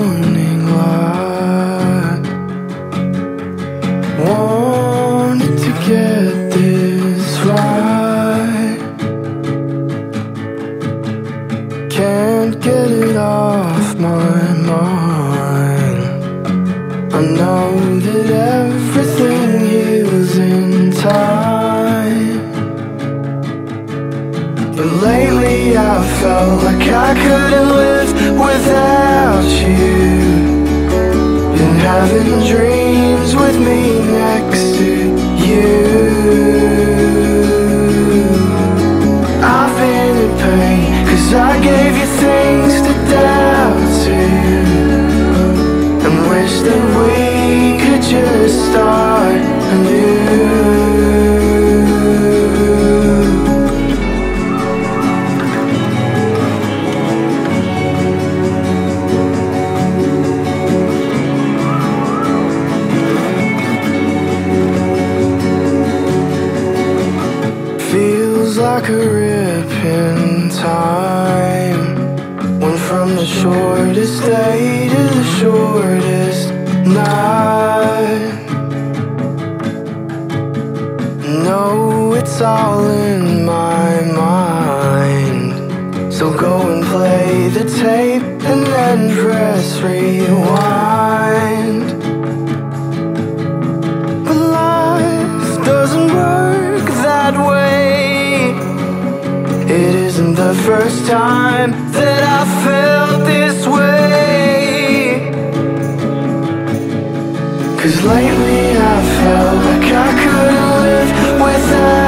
morning light. Wanted to get this right. Can't get it off my mind. I know that every I felt like I couldn't live without you. And having dreams with me next to you like a rip in time. Went from the shortest day to the shortest night. No, it's all in my mind. So go and play the tape and then press rewind the first time that I felt this way. Cause lately I felt like I couldn't live without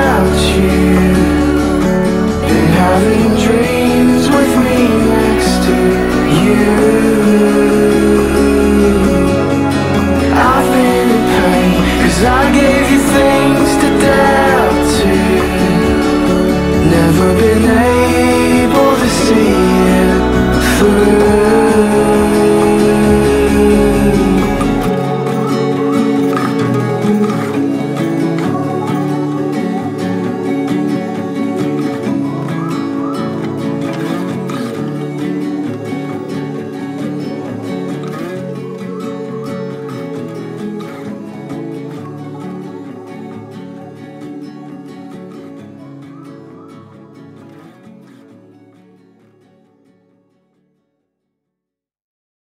Ooh.